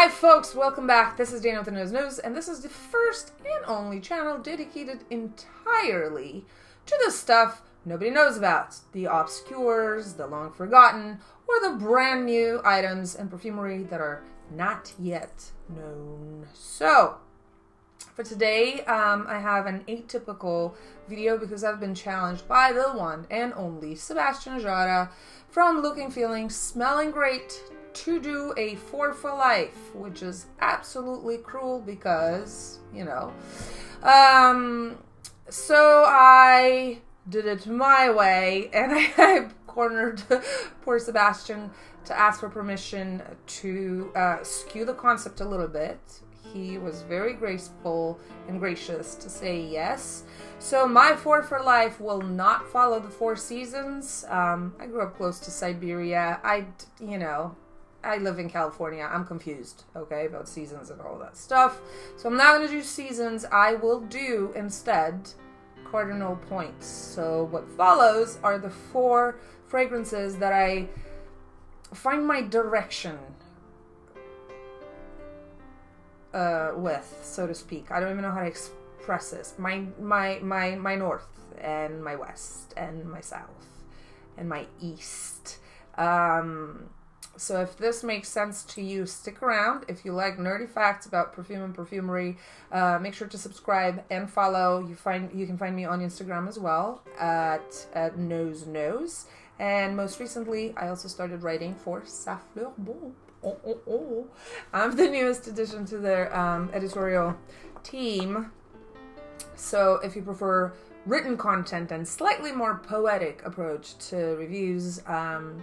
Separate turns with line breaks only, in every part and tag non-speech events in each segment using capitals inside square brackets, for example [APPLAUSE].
Hi, folks, welcome back. This is Dana with the Nose Knows, and this is the first and only channel dedicated entirely to the stuff nobody knows about the obscures, the long forgotten, or the brand new items and perfumery that are not yet known. So, for today, um, I have an atypical video because I've been challenged by the one and only Sebastian Jara from Looking, Feeling, Smelling Great to do a four for life, which is absolutely cruel because, you know. Um, so I did it my way and [LAUGHS] I, I cornered [LAUGHS] poor Sebastian to ask for permission to uh, skew the concept a little bit. He was very graceful and gracious to say yes. So my four for life will not follow the four seasons. Um, I grew up close to Siberia. I, you know, I live in California. I'm confused, okay, about seasons and all that stuff. So I'm not going to do seasons. I will do instead cardinal points. So what follows are the four fragrances that I find my direction uh, with, so to speak. I don't even know how to express this. My my my my north and my west and my south and my east. Um, so if this makes sense to you, stick around. If you like nerdy facts about perfume and perfumery, uh, make sure to subscribe and follow. You find you can find me on Instagram as well at, at nose knows. And most recently, I also started writing for Sa Fleur Bon. Oh, oh, oh. I'm the newest addition to their um, editorial team. So if you prefer written content and slightly more poetic approach to reviews, um,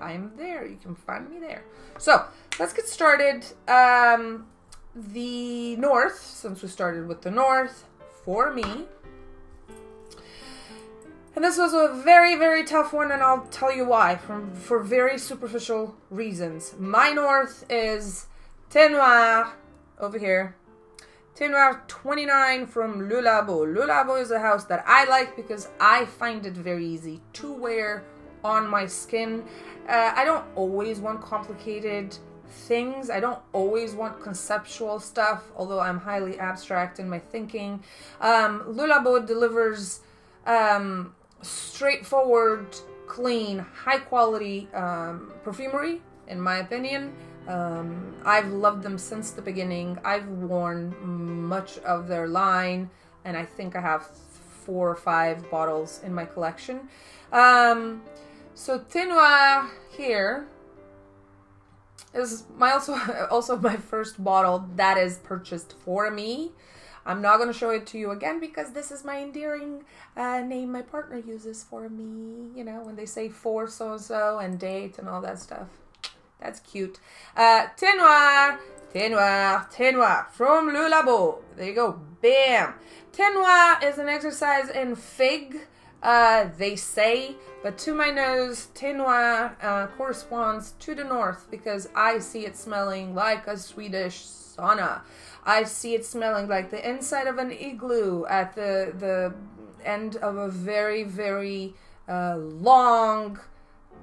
I'm there. You can find me there. So let's get started. Um, the north, since we started with the north, for me. And this was a very, very tough one, and I'll tell you why, from, for very superficial reasons. My north is Thé Noir, over here. Thé Noir 29 from Le Labo. Lulabo is a house that I like because I find it very easy to wear on my skin. Uh, I don't always want complicated things. I don't always want conceptual stuff, although I'm highly abstract in my thinking. Um, Le Labo delivers um, straightforward, clean, high quality um, perfumery, in my opinion. Um, I've loved them since the beginning. I've worn much of their line, and I think I have four or five bottles in my collection. Um, so Thé here is my also [LAUGHS] also my first bottle that is purchased for me. I'm not going to show it to you again because this is my endearing uh, name my partner uses for me. You know, when they say for so and so and date and all that stuff. That's cute. Uh, Thé Noir, Thé Noir, Thé Noir from Le Labo. There you go. Bam. Thé Noir is an exercise in fig. Uh, they say, but to my nose, Thé Noir uh, corresponds to the north because I see it smelling like a Swedish sauna. I see it smelling like the inside of an igloo at the the end of a very very uh, long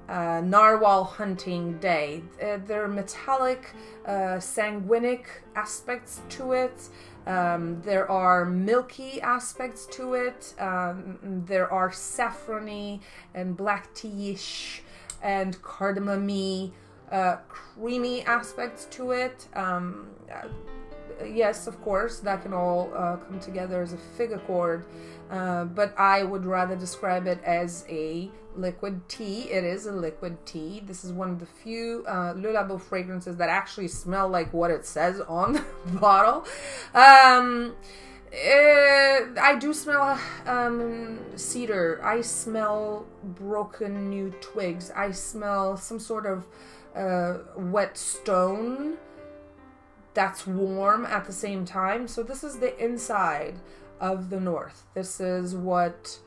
uh, narwhal hunting day. Uh, there are metallic, uh, sanguinic aspects to it. Um, there are milky aspects to it. Um, there are saffrony and black tea-ish and cardamom uh, creamy aspects to it. Um, uh, yes, of course, that can all uh, come together as a fig accord, uh, but I would rather describe it as a liquid tea. It is a liquid tea. This is one of the few uh, Le Labo fragrances that actually smell like what it says on [LAUGHS] the bottle. Um, uh, I do smell um, cedar. I smell broken new twigs. I smell some sort of uh, wet stone that's warm at the same time. So this is the inside of the north. This is what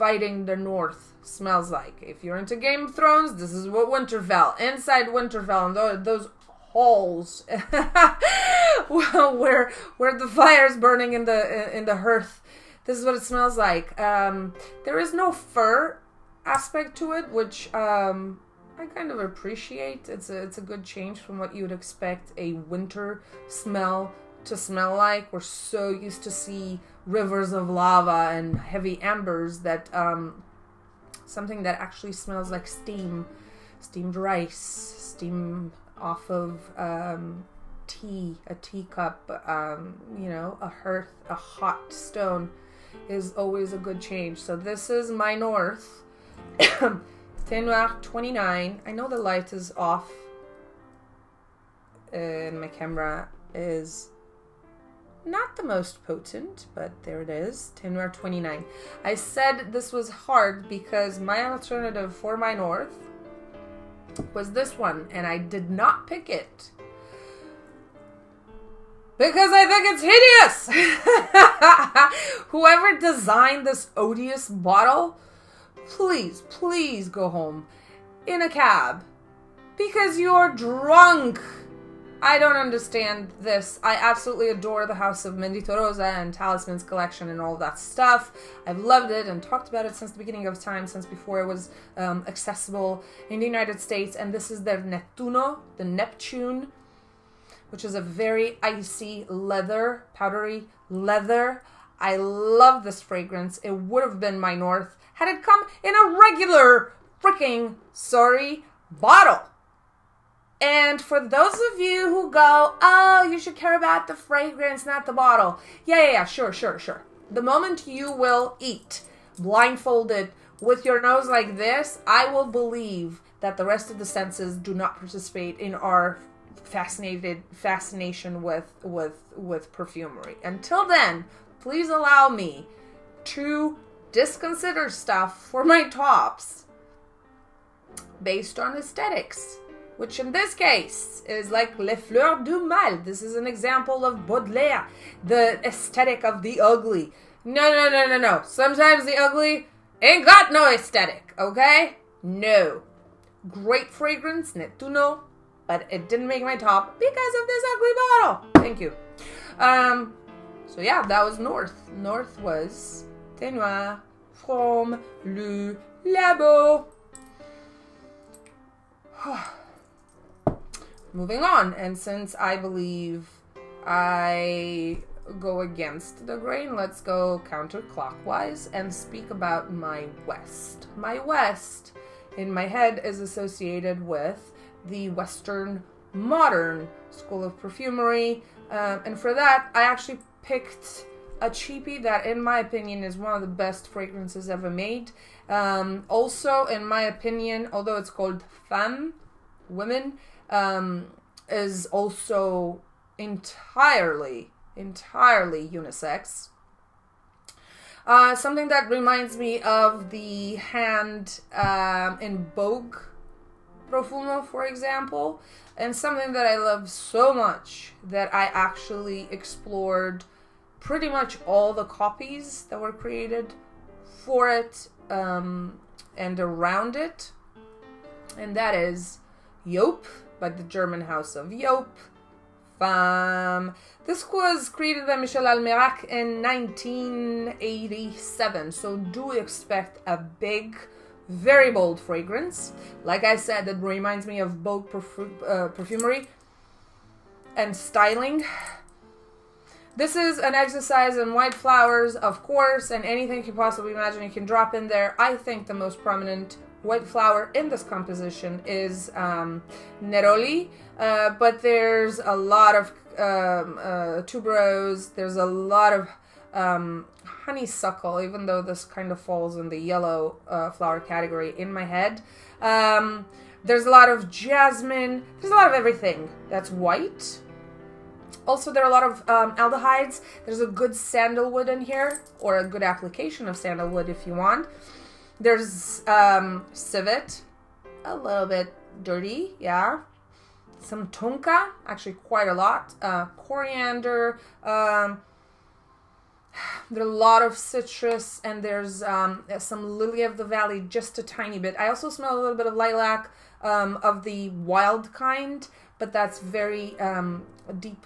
fighting the north smells like. If you're into Game of Thrones, this is what Winterfell. Inside Winterfell and those, holes [LAUGHS] where where the fire's burning in the in the hearth. This is what it smells like. Um, there is no fur aspect to it, which um, I kind of appreciate. It's a it's a good change from what you would expect a winter smell to smell like. We're so used to see rivers of lava and heavy embers that um, something that actually smells like steam, steamed rice, steam off of um, tea, a teacup, um, you know, a hearth, a hot stone is always a good change. So this is my north. [COUGHS] Thé Noir 29. I know the light is off and my camera is not the most potent, but there it is. Thé Noir 29. I said this was hard because my alternative for my north was this one, and I did not pick it. Because I think it's hideous! [LAUGHS] Whoever designed this odious bottle please, please go home in a cab because you're drunk. I don't understand this. I absolutely adore the House of Mendittorosa and Talisman's collection and all that stuff. I've loved it and talked about it since the beginning of time, since before it was um, accessible in the United States. And this is their Nettuno, the Neptune, which is a very icy leather, powdery leather. I love this fragrance. It would have been my North had it come in a regular freaking sorry bottle. And for those of you who go, oh, you should care about the fragrance, not the bottle. Yeah, yeah, yeah, sure, sure, sure. The moment you will eat blindfolded with your nose like this, I will believe that the rest of the senses do not participate in our fascinated fascination with with with perfumery. Until then, please allow me to disconsider stuff for my tops based on aesthetics, which in this case is like Les Fleurs du Mal. This is an example of Baudelaire, the aesthetic of the ugly. No, no, no, no, no. Sometimes the ugly ain't got no aesthetic, okay? No. Great fragrance, Nettuno, but it didn't make my top because of this ugly bottle. Thank you. Um, so yeah, that was North. North was Thé Noir from le labo. [SIGHS] Moving on, and since I believe I go against the grain, let's go counterclockwise and speak about my west. My west in my head is associated with the Western modern school of perfumery, um, and for that, I actually picked a cheapie that, in my opinion, is one of the best fragrances ever made. Um, also, in my opinion, although it's called femme, women, um, is also entirely, entirely unisex. Uh, something that reminds me of the hand um, in Vero Profumo, for example, and something that I love so much that I actually explored pretty much all the copies that were created for it um, and around it, and that is Joop by the German house of Joop. Um, this was created by Michel Almairac in 1987, so do expect a big, very bold fragrance. Like I said, it reminds me of bold perfu- uh, perfumery and styling. This is an exercise in white flowers, of course, and anything you possibly imagine you can drop in there. I think the most prominent white flower in this composition is um, Neroli, uh, but there's a lot of um, uh, tuberose, there's a lot of um, honeysuckle, even though this kind of falls in the yellow uh, flower category in my head. Um, there's a lot of jasmine, there's a lot of everything that's white. Also, there are a lot of um, aldehydes. There's a good sandalwood in here, or a good application of sandalwood if you want. There's um, civet, a little bit dirty, yeah. Some tonka, actually quite a lot. Uh, coriander. Um, are a lot of citrus, and there's um, some lily of the valley, just a tiny bit. I also smell a little bit of lilac um, of the wild kind, but that's very um, deep,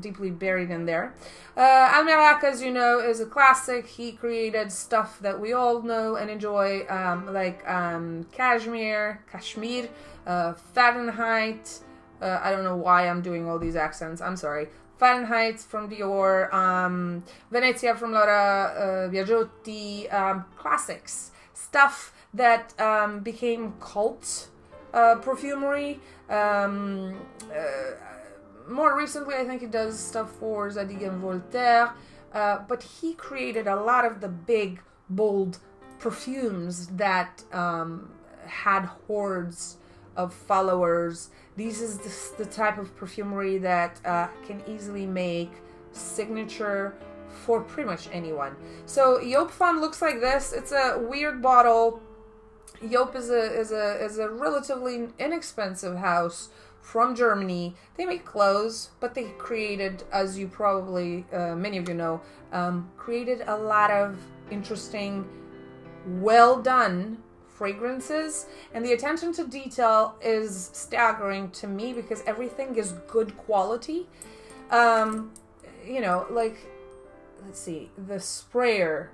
deeply buried in there. Uh, Almairac, as you know, is a classic. He created stuff that we all know and enjoy, um, like um, Cashmere, Kashmir, uh, Fahrenheit. Uh, I don't know why I'm doing all these accents. I'm sorry. Fahrenheit from Dior, um, Venezia from Laura uh, Biagiotti, um, classics. Stuff that um, became cult uh, perfumery. Um, uh, more recently, I think he does stuff for Zadig and Voltaire, uh, but he created a lot of the big, bold perfumes that um, had hordes of followers. This is the, the type of perfumery that uh, can easily make signature for pretty much anyone. So Joop Femme looks like this. It's a weird bottle Joop is a is a is a relatively inexpensive house from Germany. They make clothes, but they created, as you probably uh, many of you know, um, created a lot of interesting, well done fragrances, and the attention to detail is staggering to me because everything is good quality. Um, you know, like let's see, the sprayer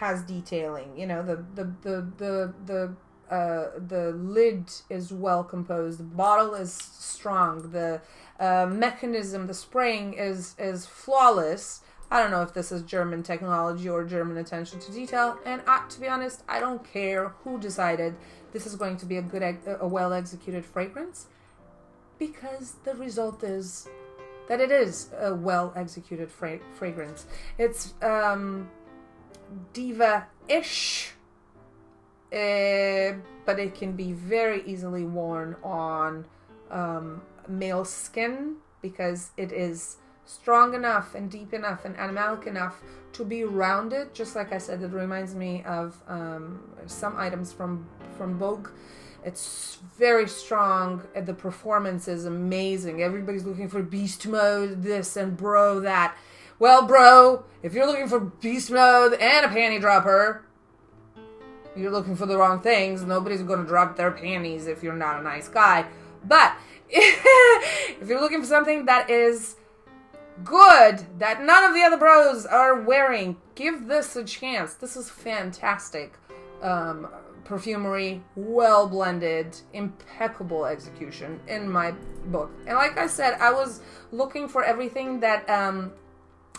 has detailing. You know, the the the the the uh, the lid is well composed. The bottle is strong. The uh, mechanism, the spraying is is flawless. I don't know if this is German technology or German attention to detail. And I, to be honest, I don't care who decided this is going to be a good, a well executed fragrance, because the result is that it is a well executed fra- fragrance. It's um, diva-ish, uh, but it can be very easily worn on um, male skin because it is strong enough and deep enough and animalic enough to be rounded. Just like I said, it reminds me of um, some items from from Vogue. It's very strong. The performance is amazing. Everybody's looking for beast mode, this and bro that. Well, bro, if you're looking for beast mode and a panty dropper, you're looking for the wrong things. Nobody's going to drop their panties if you're not a nice guy. But [LAUGHS] if you're looking for something that is good, that none of the other bros are wearing, give this a chance. This is fantastic. Um, perfumery, well blended, impeccable execution in my book. And like I said, I was looking for everything that um,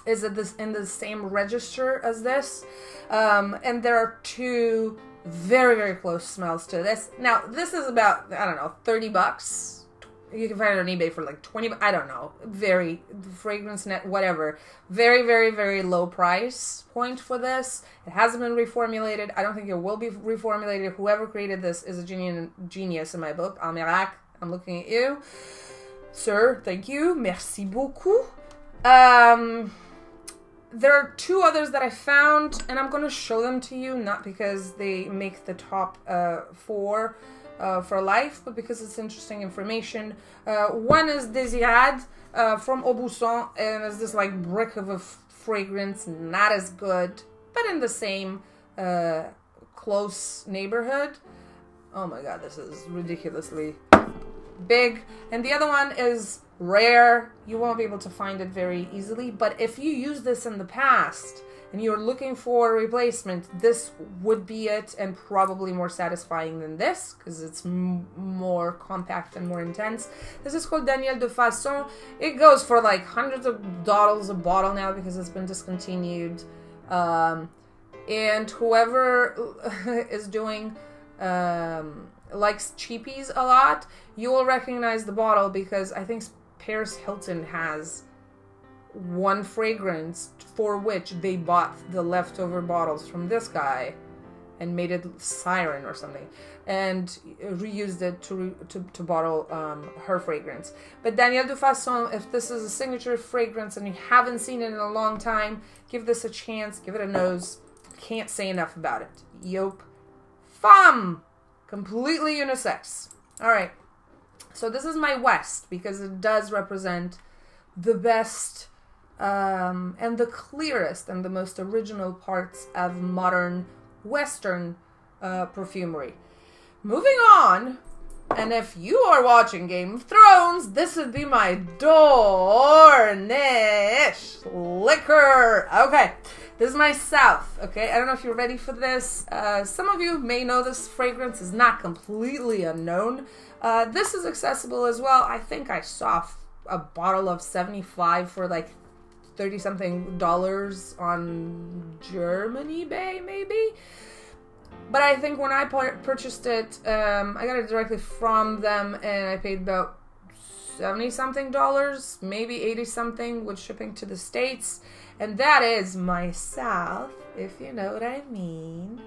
is it this in the same register as this? Um, and there are two very very close smells to this. Now this is about i don't know 30 bucks. You can find it on ebay for like 20 i don't know. Very fragrance net whatever. Very very very low price point for this. It hasn't been reformulated. I don't think it will be reformulated. Whoever created this is a genius genius in my book almairac i'm looking at you. Sir thank you. Merci beaucoup. Um there are two others that I found, and I'm going to show them to you, not because they make the top uh, four uh, for life, but because it's interesting information. Uh, one is Desirade uh, from Aubusson, and it's this like brick of a fragrance, not as good, but in the same uh, close neighborhood. Oh my god, this is ridiculously big. And the other one is rare. You won't be able to find it very easily. But if you use this in the past and you're looking for a replacement, this would be it and probably more satisfying than this because it's more compact and more intense. This is called Daniel de Fasson. It goes for like hundreds of dollars a bottle now because it's been discontinued. Um, and whoever [LAUGHS] is doing um, likes cheapies a lot, you will recognize the bottle because I think Paris Hilton has one fragrance for which they bought the leftover bottles from this guy and made it siren or something and reused it to to, to bottle um, her fragrance. But daniel de fasson if this is a signature fragrance and you haven't seen it in a long time give this a chance give it a nose. Can't say enough about it. Joop Femme. Completely unisex. All right so this is my west because it does represent the best um, and the clearest and the most original parts of modern Western uh, perfumery. Moving on, And if you are watching Game of Thrones, this would be my Dornish liquor. Okay, this is my South. Okay, I don't know if you're ready for this. Uh, some of you may know this fragrance is not completely unknown. Uh, this is accessible as well. I think I saw a bottle of 75 for like 30 something dollars on Germany Bay, maybe. But I think when I purchased it, um, I got it directly from them and I paid about 70 something dollars, maybe 80 something with shipping to the States. And that is myself, if you know what I mean.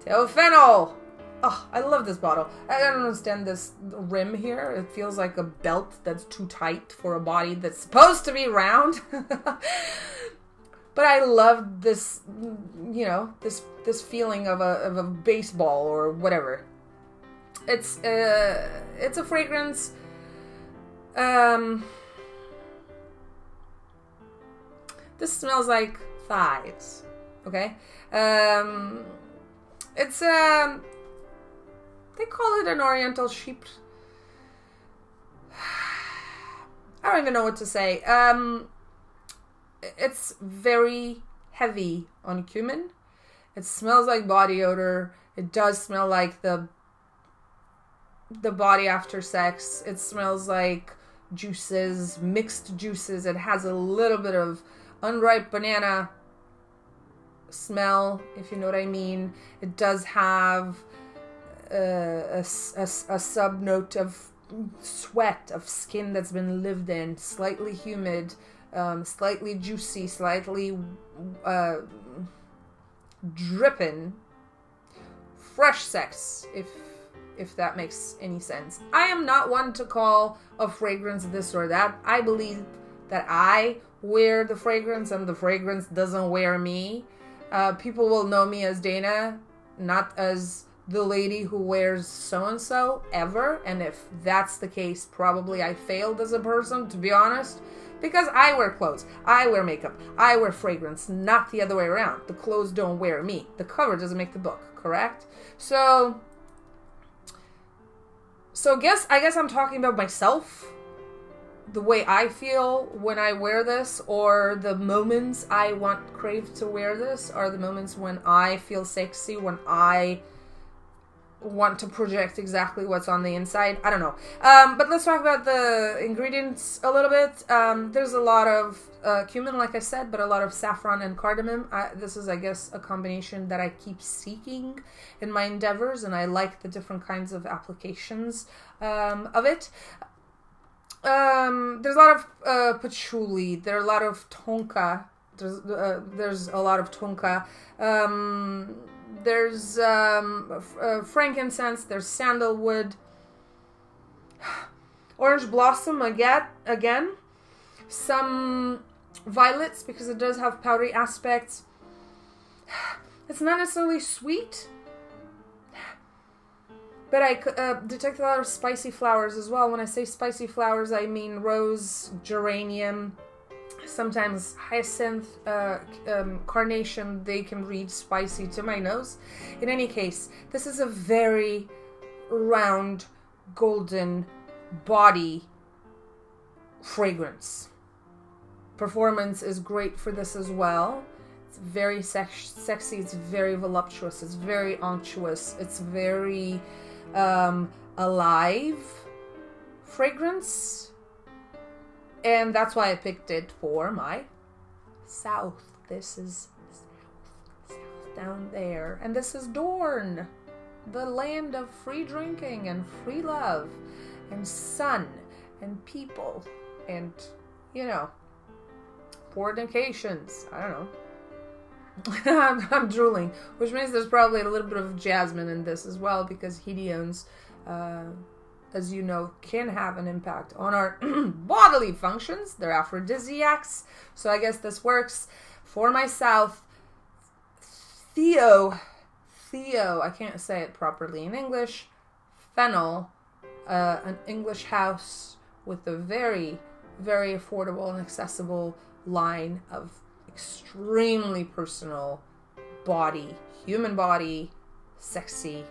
Theo Fennell! Oh, I love this bottle. I don't understand this rim here. It feels like a belt that's too tight for a body that's supposed to be round. [LAUGHS] but I love this, you know, this this feeling of a of a baseball or whatever. It's uh, it's a fragrance. Um, this smells like thighs. Okay. Um, it's um they call it an Oriental chypre. [SIGHS] I don't even know what to say. Um, it's very heavy on cumin. It smells like body odor. It does smell like the the body after sex. It smells like juices, mixed juices. It has a little bit of unripe banana smell, if you know what I mean. It does have a, a, a sub note of sweat, of skin that's been lived in, slightly humid, um, slightly juicy, slightly uh, dripping, fresh sex, if if that makes any sense. I am not one to call a fragrance this or that. I believe that I wear the fragrance and the fragrance doesn't wear me. Uh, people will know me as Dana, not as the lady who wears so and so ever. And if that's the case, probably I failed as a person, to be honest. Because I wear clothes, I wear makeup, I wear fragrance, not the other way around. The clothes don't wear me. The cover doesn't make the book, correct? So, so guess I guess I'm talking about myself, the way I feel when I wear this, or the moments I want crave to wear this, are the moments when I feel sexy, when I want to project exactly what's on the inside. I don't know. Um, but let's talk about the ingredients a little bit. Um, there's a lot of uh, cumin, like I said, but a lot of saffron and cardamom. I, this is, I guess, a combination that I keep seeking in my endeavors, and I like the different kinds of applications um, of it. Um, there's a lot of uh, patchouli. There are a lot of tonka. There's uh, there's a lot of tonka. There's um, uh, frankincense, there's sandalwood, [SIGHS] orange blossom again, again, some violets because it does have powdery aspects. [SIGHS] It's not necessarily sweet, [SIGHS] but I uh, detect a lot of spicy flowers as well. When I say spicy flowers, I mean rose, geranium, sometimes hyacinth, uh, um, carnation, they can read spicy to my nose. In any case, this is a very round, golden body fragrance. Performance is great for this as well. It's very sex- sexy, it's very voluptuous, it's very unctuous, it's very um, alive fragrance and that's why I picked it for my south. This is south, down there. And this is Dorne, the land of free drinking and free love and sun and people and, you know, fornications. I don't know. [LAUGHS] I'm, I'm, drooling, which means there's probably a little bit of jasmine in this as well because hediones uh, as you know, can have an impact on our [CLEARS THROAT] bodily functions. They're aphrodisiacs. So I guess this works for myself. Theo, Theo, I can't say it properly in English. Fennell, uh, an English house with a very, very affordable and accessible line of extremely personal body, human body, sexy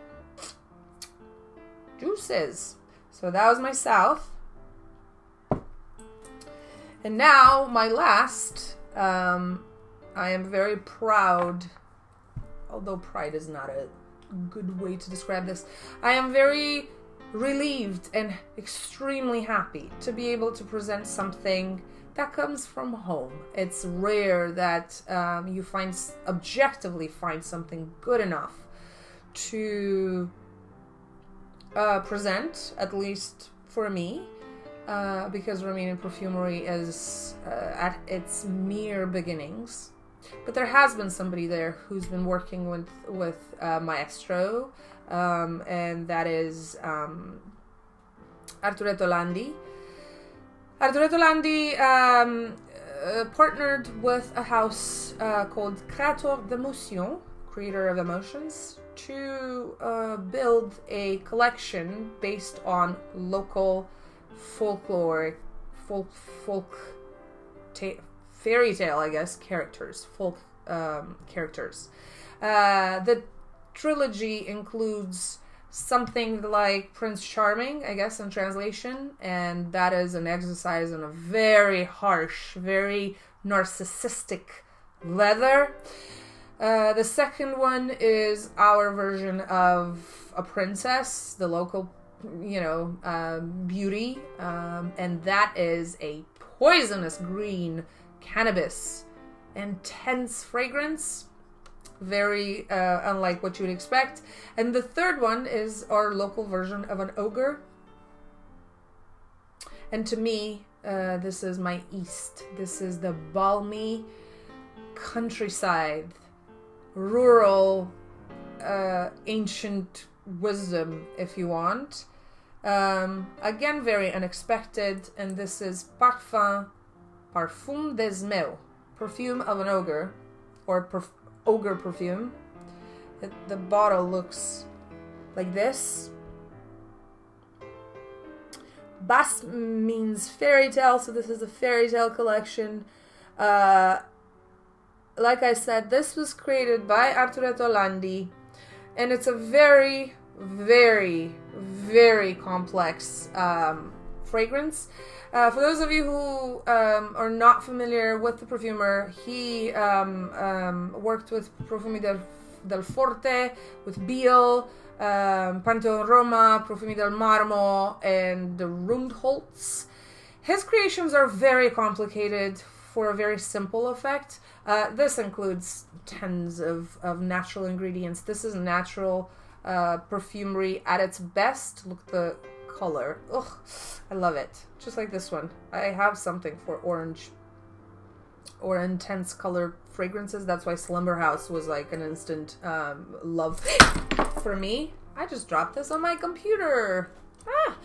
juices. So that was my south. And now my last. Um, I am very proud, although pride is not a good way to describe this. I am very relieved and extremely happy to be able to present something that comes from home. It's rare that um, you find objectively find something good enough to uh, present, at least for me, uh, because Romanian perfumery is uh, at its mere beginnings. But there has been somebody there who's been working with with uh, Maestro, um, and that is um, Arturetto Landi. Arturetto Landi um, uh, partnered with a house uh, called Créateur d'Émotion, Creator of Emotions, to uh, build a collection based on local folklore, folk, folk, fairy tale, I guess, characters, folk um, characters. Uh, the trilogy includes something like Prince Charming, I guess, in translation, and that is an exercise in a very harsh, very narcissistic leather. Uh, the second one is our version of a princess, the local, you know, uh, beauty, um, and that is a poisonous green cannabis, intense fragrance, very uh, unlike what you would expect. And the third one is our local version of an ogre. And to me, uh, this is my east. This is the balmy countryside rural, uh, ancient wisdom, if you want. Um, again, very unexpected, and this is Parfum, Parfum des Meaux, perfume of an ogre, or perf- ogre perfume. It, the bottle looks like this. Bas means fairy tale, so this is a fairy tale collection. Uh, like I said, this was created by Arturetto Landi, and it's a very, very, very complex um, fragrance. Uh, for those of you who um, are not familiar with the perfumer, he um, um worked with Profumi del, del Forte, with Biel, um, Roma, Profumi del Marmo, and the Rundholz. His creations are very complicated for a very simple effect. Uh, this includes tons of, of natural ingredients. This is natural uh, perfumery at its best. Look the color. Ugh, I love it. Just like this one. I have something for orange or intense color fragrances. That's why Slumber House was like an instant um, love [LAUGHS] for me. I just dropped this on my computer. Ah,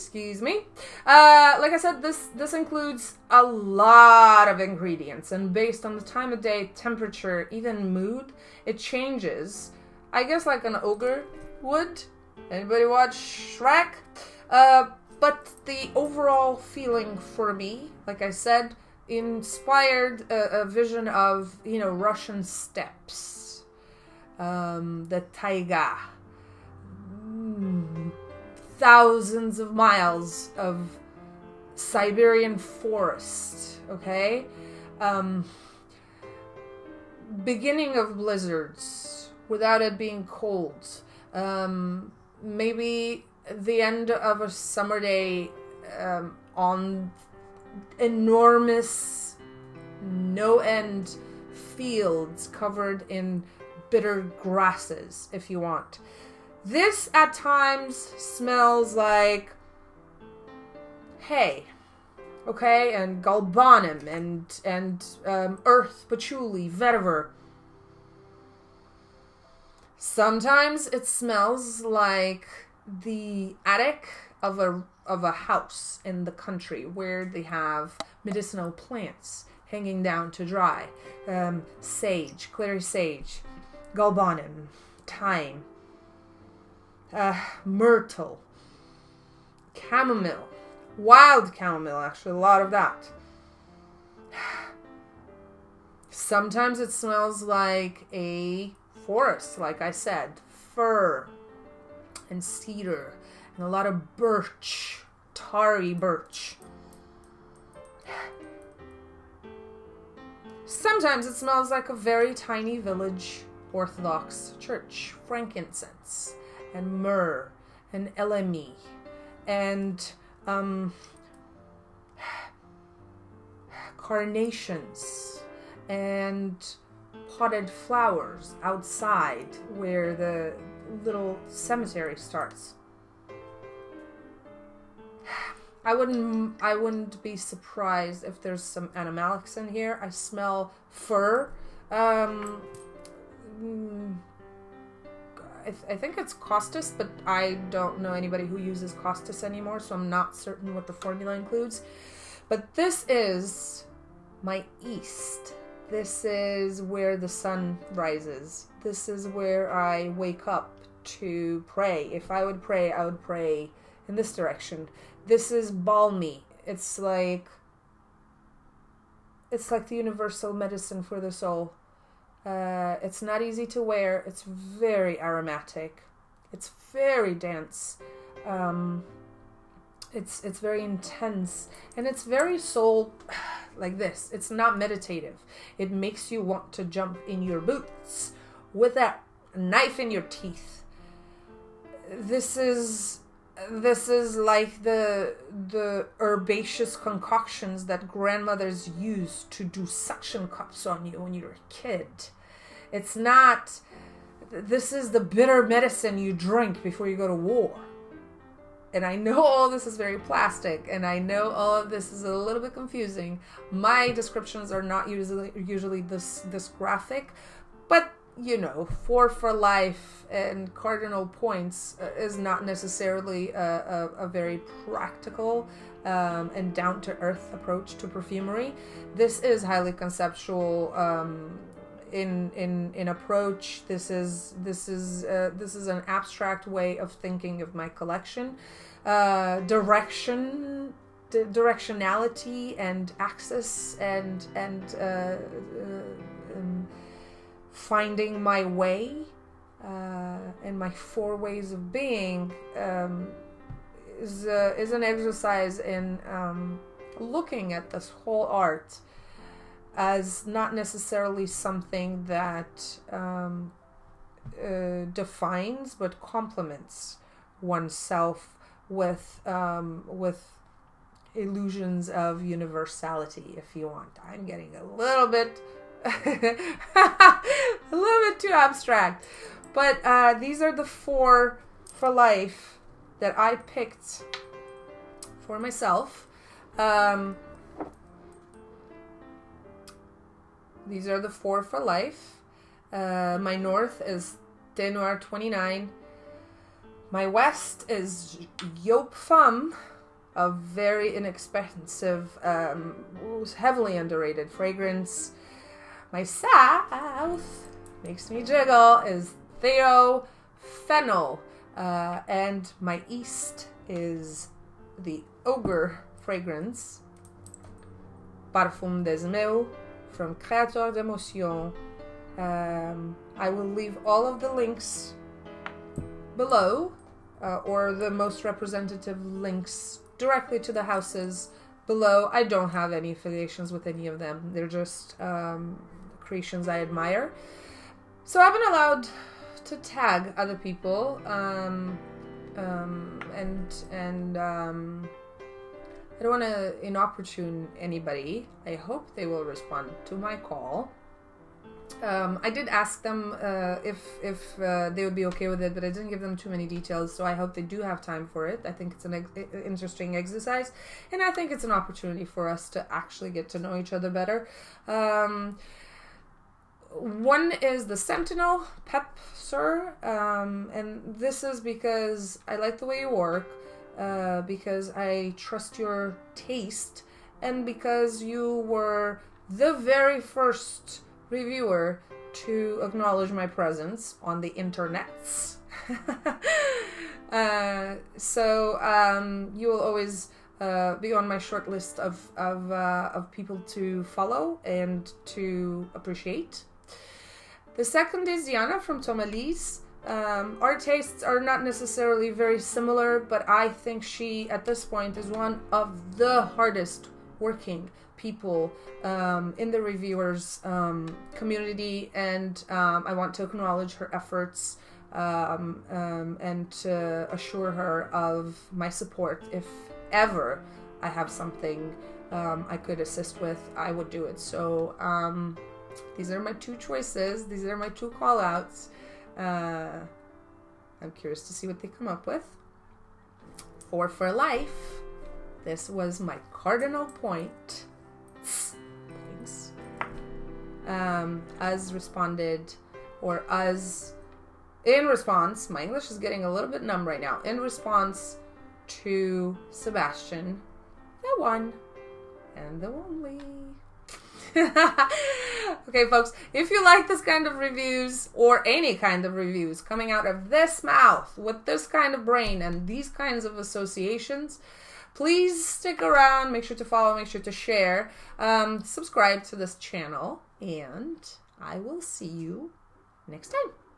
excuse me. Uh, like I said, this this includes a lot of ingredients, and based on the time of day, temperature, even mood, it changes. I guess like an ogre would. Anybody watch Shrek? Uh, but the overall feeling for me, like I said, inspired a, a vision of you know Russian steppes, um, the taiga. Mm thousands of miles of Siberian forest, okay? Um, beginning of blizzards without it being cold. Um, maybe the end of a summer day um, on enormous, no end fields covered in bitter grasses, if you want. This at times smells like hay, okay, and galbanum and and um, earth, patchouli, vetiver. Sometimes it smells like the attic of a of a house in the country where they have medicinal plants hanging down to dry. Um, sage, clary sage, galbanum, thyme, uh, myrtle, chamomile, wild chamomile, actually, a lot of that. [SIGHS] Sometimes it smells like a forest, like I said, fir and cedar and a lot of birch, tarry birch. [SIGHS] Sometimes it smells like a very tiny village Orthodox church, frankincense and myrrh and elemi and um, carnations and potted flowers outside where the little cemetery starts. I wouldn't I wouldn't be surprised if there's some animalics in here. I smell fur. Um, mm, I, th- I think it's Costus, but I don't know anybody who uses Costus anymore, so I'm not certain what the formula includes. But this is my east. This is where the sun rises. This is where I wake up to pray. If I would pray, I would pray in this direction. This is balmy. It's like it's like the universal medicine for the soul. Uh, it's not easy to wear. It's very aromatic. It's very dense. Um, it's it's very intense and it's very soul [SIGHS] like this. It's not meditative. It makes you want to jump in your boots with that knife in your teeth. This is this is like the the herbaceous concoctions that grandmothers used to do suction cups on you when you were a kid. It's not this is the bitter medicine you drink before you go to war. And I know all this is very plastic, and I know all of this is a little bit confusing. My descriptions are not usually usually this this graphic, but you know, four for life and cardinal points uh, is not necessarily a, a, a very practical um, and down to earth approach to perfumery. This is highly conceptual. Um, in in in approach this is this is uh, this is an abstract way of thinking of my collection uh, direction directionality and access and and uh, uh um, finding my way uh, and my four ways of being um, is, uh, is an exercise in um, looking at this whole art as not necessarily something that um, uh, defines but complements oneself with um, with illusions of universality if you want. I'm getting a little bit [LAUGHS] a little bit too abstract. But uh, these are the four for life that I picked for myself. Um, these are the four for life. Uh, my north is Thé Noir 29. My west is Joop Femme, a very inexpensive, um, heavily underrated fragrance. My south makes me jiggle is Theo Fennell. Uh, and my east is the Ogre fragrance, Parfum des Meaux from Créateur d'Émotion. Um, I will leave all of the links below, uh, or the most representative links directly to the houses below. I don't have any affiliations with any of them. They're just um, creations I admire. So I've been allowed to tag other people, um, um, and and um, I don't want to inopportune anybody. I hope they will respond to my call. Um, I did ask them uh, if if uh, they would be okay with it, but I didn't give them too many details. So I hope they do have time for it. I think it's an ex- interesting exercise, and I think it's an opportunity for us to actually get to know each other better. Um, one is the Sentinel Pep Sir, um, and this is because I like the way you work, uh, because I trust your taste, and because you were the very first reviewer to acknowledge my presence on the internets. [LAUGHS] uh, so um, you will always uh, be on my short list of of, uh, of people to follow and to appreciate. The second is Diana from Tommelise. Um, our tastes are not necessarily very similar, but I think she, at this point, is one of the hardest working people um, in the reviewers um, community, and um, I want to acknowledge her efforts um, um, and to assure her of my support if ever I have something I could assist with, I would do it. So these are my two choices. These are my two callouts. Uh, I'm curious to see what they come up with. Or for life, this was my cardinal point. Thanks. Um, as responded, or as in response, my English is getting a little bit numb right now. In response to Sebastian, the one and the only. [LAUGHS] okay, folks, if you like this kind of reviews or any kind of reviews coming out of this mouth with this kind of brain and these kinds of associations, please stick around. Make sure to follow, make sure to share, um, subscribe to this channel, and I will see you next time.